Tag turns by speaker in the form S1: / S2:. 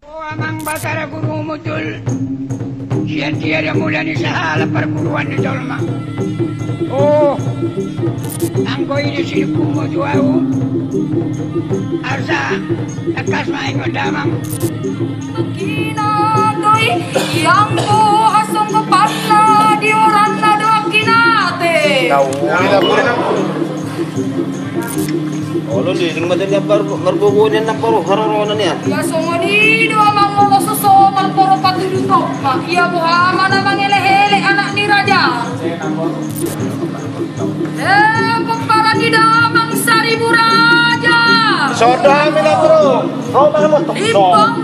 S1: Oh, amang batara guru mutul. Siyan tiada mulani sa hala perguruan ni Dolma. Oh, angko ini sini kumu juau. Arsa, nakas main damang.
S2: Kinatoy, yang po asong kapatla di oran na doa kinate.
S3: Olo di ring madali bar marbubunin na paro hararona niya.
S2: Ya songoni doa mangolo suso malporo patuduto. Makia buhama na mangelehele anak ni raja. Eh, pembala di damang seribu raja.
S3: Soda mi na bro. Mga mo to.
S2: Ibang